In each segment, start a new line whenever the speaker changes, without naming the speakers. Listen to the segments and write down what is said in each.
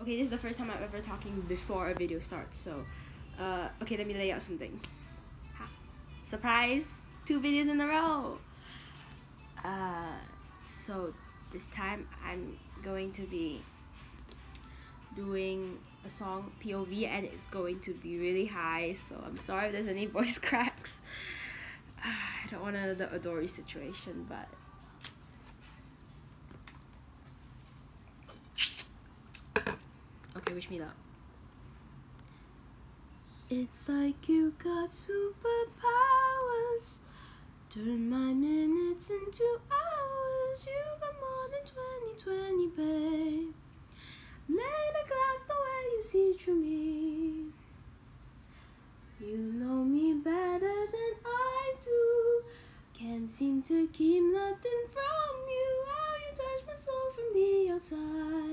Okay, this is the first time I'm ever talking before a video starts, so uh, okay, let me lay out some things. Ha. Surprise! Two videos in a row! Uh, so this time I'm going to be doing a song POV and it's going to be really high, so I'm sorry if there's any voice cracks. I don't want another Adore situation, but Okay, wish me luck. It's like you got superpowers. Turn my minutes into hours. You got more than 2020, babe. Made a glass the way you see through me. You know me better than I do. Can't seem to keep nothing from you. How you touch my soul from the outside.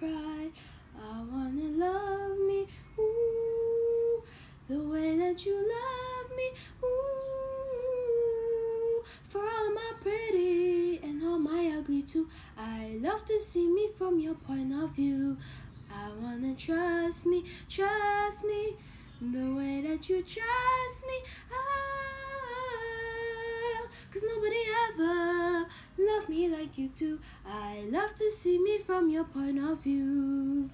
I wanna love me, ooh, the way that you love me, ooh. For all my pretty and all my ugly too. I love to see me from your point of view. I wanna trust me, trust me, the way that you trust me. Ah, Cause nobody ever loved me like you do. I love to see me from your point of view.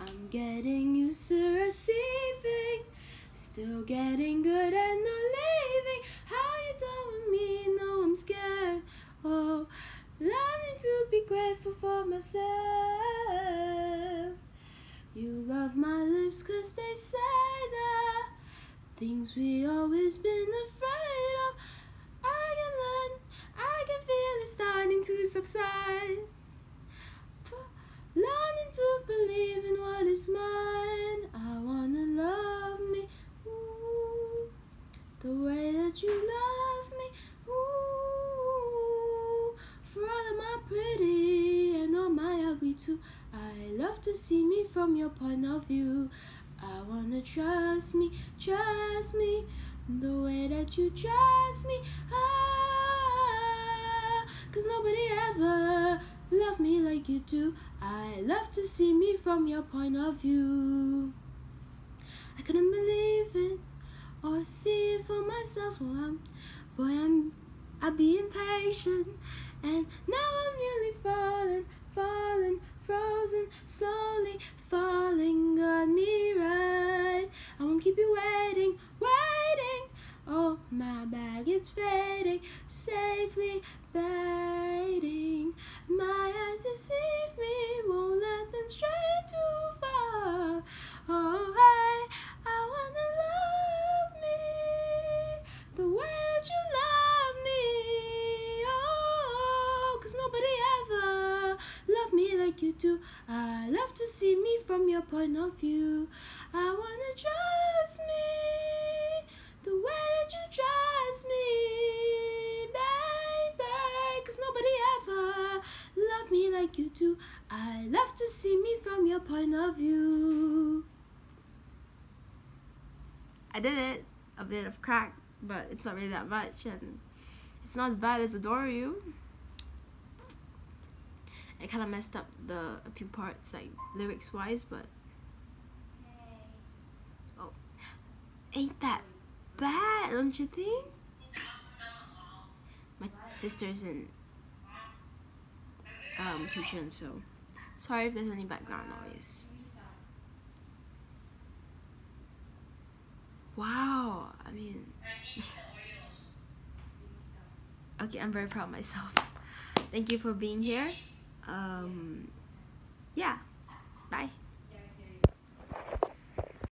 I'm getting used to receiving, still getting good at not leaving. How you doing me? No, I'm scared. Oh, learning to be grateful for myself. You love my lips cause they say that things we always been afraid of. I can learn, I starting to subside. Learning to believe in what is mine. I wanna love me, ooh, the way that you love me, ooh. For all of my pretty and all my ugly too. I love to see me from your point of view. I wanna trust me, trust me, the way that you trust me. Ah, Cause nobody ever loved me like you do. I love to see me from your point of view. I couldn't believe it or see it for myself. Oh, I'm, boy, I'm, I'd be impatient, and now I'm nearly falling, falling, frozen, slowly falling. Got me right. I won't keep you waiting, waiting. Oh, my bag, it's fading, safely fading. My eyes deceive me, won't let them stray too far. Oh, I, I wanna love me the way you love me. Oh, cause nobody ever loved me like you do. I love to see me from your point of view. I wanna trust me the way that you like you do. I love to see me from your point of view. I did it. A bit of crack, but it's not really that much, and it's not as bad as Adore You. I kind of messed up the a few parts, like lyrics wise, but oh, ain't that bad, don't you think? My sister's in um, tuition, so sorry if there's any background noise. Wow, I mean, okay, I'm very proud of myself. Thank you for being here. Um, yeah.